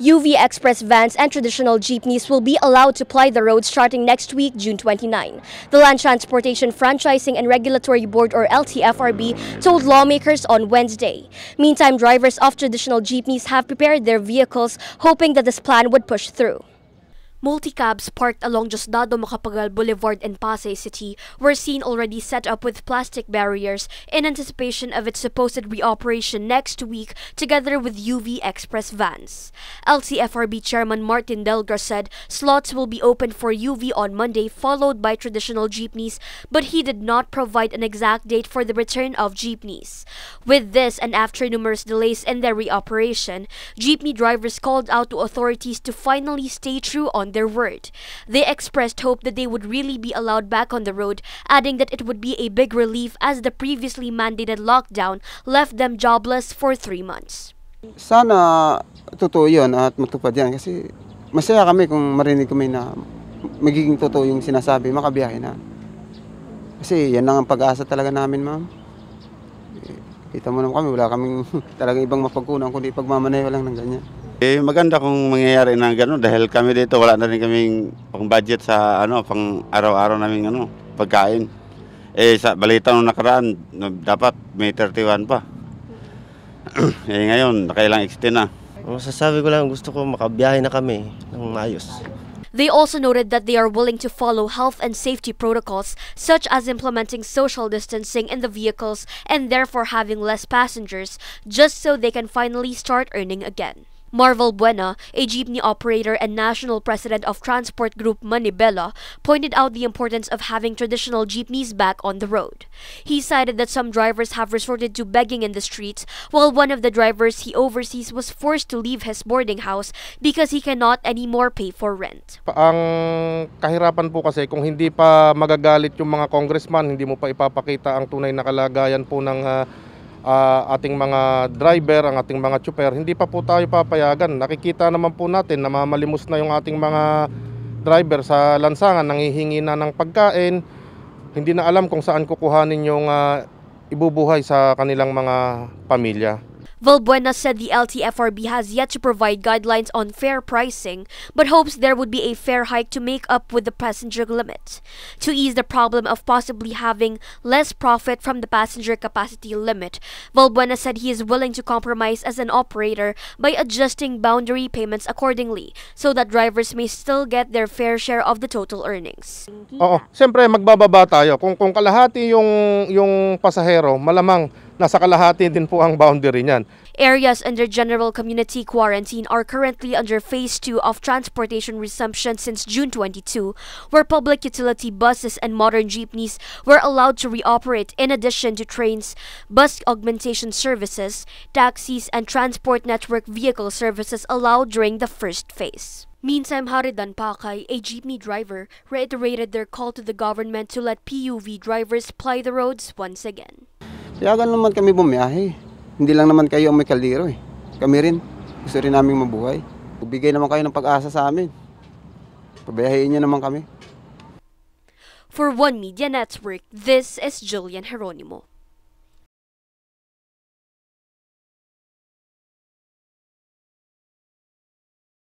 UV Express vans and traditional jeepneys will be allowed to ply the roads starting next week, June 29. The Land Transportation Franchising and Regulatory Board, or LTFRB, told lawmakers on Wednesday. Meantime, drivers of traditional jeepneys have prepared their vehicles, hoping that this plan would push through. Multicabs parked along Diosdado Macapagal Boulevard in Pasay City were seen already set up with plastic barriers in anticipation of its supposed reoperation next week together with UV Express vans. LTFRB Chairman Martin Delgra said slots will be open for UV on Monday followed by traditional jeepneys but he did not provide an exact date for the return of jeepneys. With this and after numerous delays in their reoperation, jeepney drivers called out to authorities to finally stay true on their word. They expressed hope that they would really be allowed back on the road, adding that it would be a big relief as the previously mandated lockdown left them jobless for three months. Sana totoo yun at matupad yan kasi masaya kami kung marinig kami na magiging totoo yung sinasabi, makabiyahe na. Kasi yan lang ang pag-asa talaga namin, ma'am. Eh, Kita mo naman kami, wala kaming talagang ibang mapagkunan kundi pagmamaneho lang ng ganyan. Eh, maganda kung mangyayari na gano'n dahil kami dito wala na rin kaming pang budget sa ano, pang araw-araw naming ano, pagkain. Eh, sa balita nung nakaraan, na dapat may 31 pa. eh, ngayon, nakailang extend na. Masasabi ko lang, gusto ko makabiyahe na kami ng maayos. They also noted that they are willing to follow health and safety protocols, such as implementing social distancing in the vehicles and therefore having less passengers, just so they can finally start earning again. Marvel Buena, a jeepney operator and national president of transport group Manibela, pointed out the importance of having traditional jeepneys back on the road. He cited that some drivers have resorted to begging in the streets, while one of the drivers he oversees was forced to leave his boarding house because he cannot anymore pay for rent. Ang kahirapan po kasi kung hindi pa magagalit yung mga congressman, hindi mo pa ipapakita ang tunay na kalagayan po ng ah, ah, ating mga driver, ang ating mga chopper, hindi pa po tayo papayagan. Nakikita naman po natin na mamalimos na yung ating mga driver sa lansangan, nangihingi na ng pagkain, hindi na alam kung saan kukuhanin yung ah, ibubuhay sa kanilang mga pamilya. Valbuena said the LTFRB has yet to provide guidelines on fare pricing, but hopes there would be a fare hike to make up with the passenger limit. To ease the problem of possibly having less profit from the passenger capacity limit, Valbuena said he is willing to compromise as an operator by adjusting boundary payments accordingly, so that drivers may still get their fair share of the total earnings. Oo, siyempre magbababa tayo. Kung kung kalahati yung yung pasahero, malamang nasa kalahati din po ang boundary niyan. Areas under general community quarantine are currently under phase 2 of transportation resumption since June 22, where public utility buses and modern jeepneys were allowed to reoperate in addition to trains, bus augmentation services, taxis, and transport network vehicle services allowed during the first phase. Meantime, Haridan Pakay, a jeepney driver, reiterated their call to the government to let PUV drivers ply the roads once again. Tiyagan naman kami bumiyahe. Hindi lang naman kayo ang may kaldero eh. Kami rin. Gusto rin namin mabuhay. Bigay naman kayo ng pag-asa sa amin. Pabayahin niyo naman kami. For One Media Network, this is Jillian Geronimo.